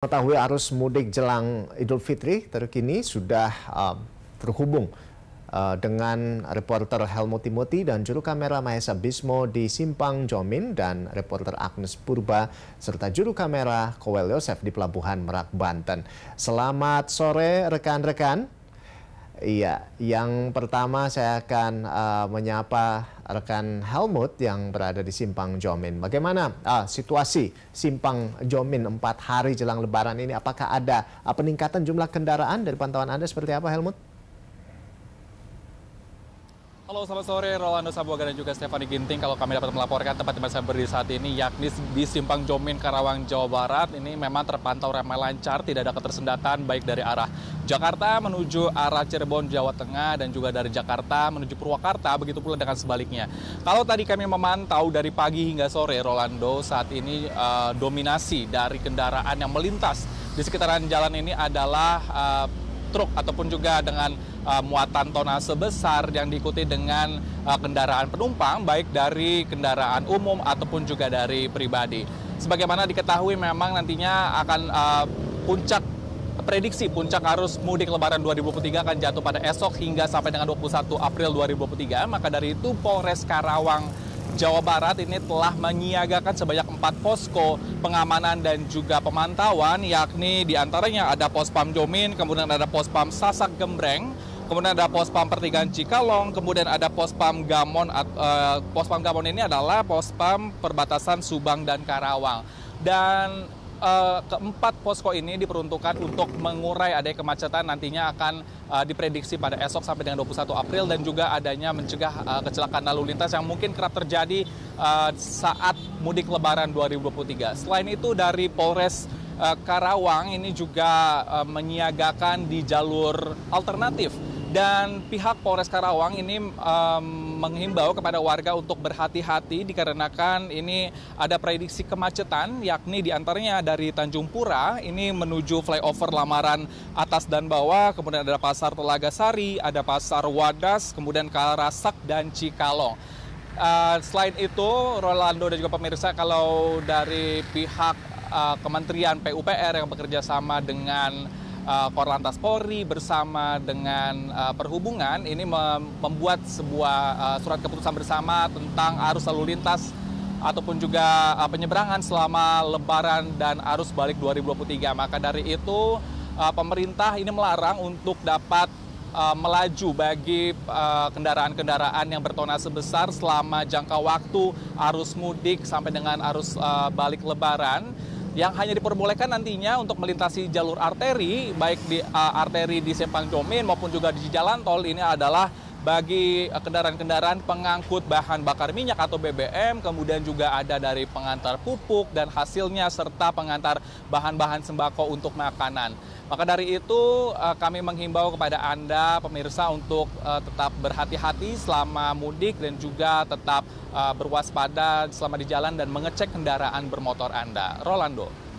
Mengetahui arus mudik jelang Idul Fitri terkini sudah uh, terhubung uh, dengan reporter Helmut Timoti dan juru kamera Mahesa Bismo di Simpang Jomin dan reporter Agnes Purba serta juru kamera Kowel Yosef di Pelabuhan Merak, Banten. Selamat sore rekan-rekan. Iya, yang pertama saya akan uh, menyapa rekan Helmut yang berada di Simpang Jomin. Bagaimana uh, situasi Simpang Jomin empat hari jelang Lebaran ini? Apakah ada uh, peningkatan jumlah kendaraan dari pantauan Anda seperti apa, Helmut? Halo selamat sore Rolando Sabuaga dan juga Stefani Ginting. Kalau kami dapat melaporkan tempat tempat saya berdiri saat ini yakni di Simpang Jomin Karawang Jawa Barat ini memang terpantau ramai lancar, tidak ada ketersendatan baik dari arah Jakarta menuju arah Cirebon Jawa Tengah dan juga dari Jakarta menuju Purwakarta begitu pula dengan sebaliknya. Kalau tadi kami memantau dari pagi hingga sore Rolando saat ini uh, dominasi dari kendaraan yang melintas di sekitaran jalan ini adalah uh, truk ataupun juga dengan uh, muatan tonase besar yang diikuti dengan uh, kendaraan penumpang baik dari kendaraan umum ataupun juga dari pribadi. Sebagaimana diketahui memang nantinya akan uh, puncak prediksi puncak arus mudik lebaran 2023 akan jatuh pada esok hingga sampai dengan 21 April 2023. Maka dari itu Polres Karawang Jawa Barat ini telah menyiagakan sebanyak empat posko pengamanan dan juga pemantauan, yakni di antaranya ada pos pam Jomin, kemudian ada pos pam Sasak Gembreng, kemudian ada pos pam pertigaan Cikalong, kemudian ada pos pam Gamon. Uh, pos pam Gamon ini adalah pos pam perbatasan Subang dan Karawang. Dan uh, keempat posko ini diperuntukkan untuk mengurai adanya kemacetan nantinya akan uh, diprediksi pada esok sampai dengan 21 April dan juga adanya mencegah uh, kecelakaan lalu lintas yang mungkin kerap terjadi uh, saat mudik lebaran 2023. Selain itu dari Polres uh, Karawang ini juga uh, menyiagakan di jalur alternatif dan pihak Polres Karawang ini um, menghimbau kepada warga untuk berhati-hati dikarenakan ini ada prediksi kemacetan yakni di antaranya dari Tanjung Pura ini menuju flyover Lamaran atas dan bawah, kemudian ada pasar Telaga Sari, ada pasar Wadas, kemudian Karasak dan Cikalong. Uh, selain itu, Rolando dan juga pemirsa, kalau dari pihak uh, Kementerian PUPR yang bekerja sama dengan Korlantas Polri bersama dengan uh, Perhubungan ini membuat sebuah uh, surat keputusan bersama tentang arus lalu lintas ataupun juga penyeberangan selama Lebaran dan arus balik 2023. Maka dari itu pemerintah ini melarang untuk dapat melaju bagi kendaraan-kendaraan yang bertona sebesar selama jangka waktu arus mudik sampai dengan arus balik Lebaran yang hanya diperbolehkan nantinya untuk melintasi jalur arteri, baik di uh, arteri di Simpang Jomin maupun juga di jalan tol ini adalah bagi kendaraan-kendaraan pengangkut bahan bakar minyak atau BBM, kemudian juga ada dari pengantar pupuk dan hasilnya serta pengantar bahan-bahan sembako untuk makanan. Maka dari itu uh, kami menghimbau kepada Anda pemirsa untuk uh, tetap berhati-hati selama mudik dan juga tetap uh, berwaspada selama di jalan dan mengecek kendaraan bermotor Anda. Rolando.